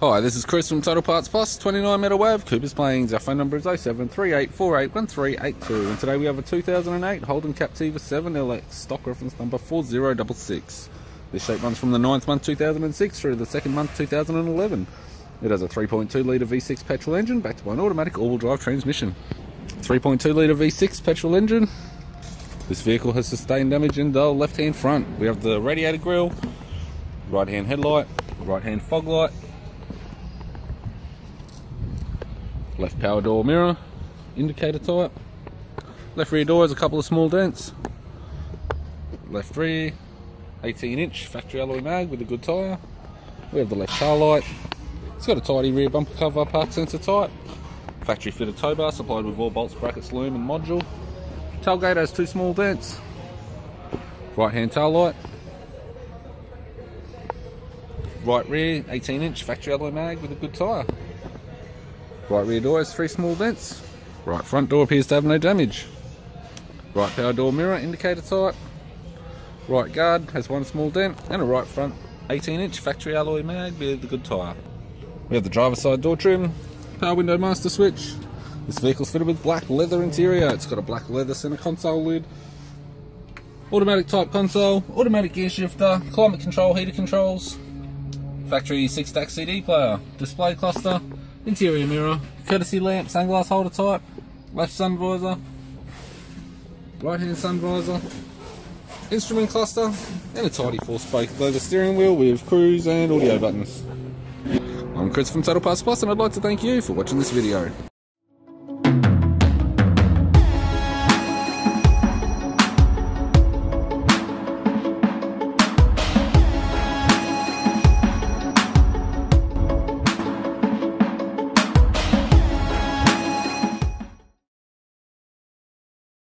Hi, this is Chris from Total Parts Plus, 29 Meadow Ave, Cooper's Plains. Our phone number is 0738481382 and today we have a 2008 Holden Captiva 7LX, stock reference number 4066. This shape runs from the 9th month 2006 through the 2nd month 2011. It has a 3.2 litre V6 petrol engine backed by an automatic all-wheel drive transmission. 3.2 litre V6 petrol engine. This vehicle has sustained damage in the left-hand front. We have the radiator grille, right-hand headlight, right-hand fog light, Left power door mirror, indicator type. Left rear door has a couple of small dents. Left rear, 18 inch factory alloy mag with a good tyre. We have the left tail light. It's got a tidy rear bumper cover, park sensor type. Factory fitted tow bar supplied with all bolts, brackets, loom and module. Tailgate has two small dents. Right hand tail light. Right rear, 18 inch factory alloy mag with a good tyre. Right rear door has three small dents. Right front door appears to have no damage. Right power door mirror indicator type. Right guard has one small dent and a right front 18 inch factory alloy mag with a good tyre. We have the driver's side door trim, power window master switch. This vehicle's fitted with black leather interior. It's got a black leather center console lid. Automatic type console, automatic gear shifter, climate control, heater controls, factory 6 stack CD player, display cluster, Interior mirror, courtesy lamp, sunglass holder type, left sun visor, right hand sun visor, instrument cluster, and a tidy four spoke leather steering wheel with cruise and audio buttons. I'm Chris from Total Plus and I'd like to thank you for watching this video.